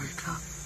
Wake up.